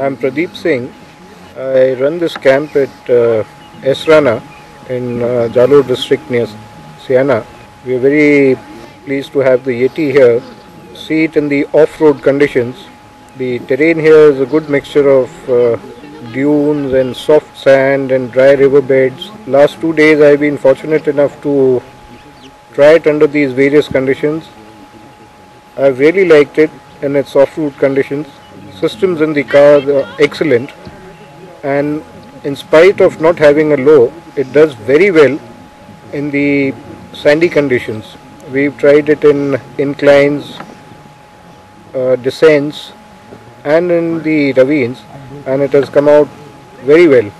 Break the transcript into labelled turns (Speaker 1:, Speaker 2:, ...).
Speaker 1: I'm Pradeep Singh. I run this camp at uh, Esrana in uh, district near Siana. We are very pleased to have the Yeti here. See it in the off-road conditions. The terrain here is a good mixture of uh, dunes and soft sand and dry riverbeds. Last two days I've been fortunate enough to try it under these various conditions. I've really liked it in its off-road conditions. Systems in the car are excellent and in spite of not having a low, it does very well in the sandy conditions. We've tried it in inclines, uh, descents and in the ravines and it has come out very well.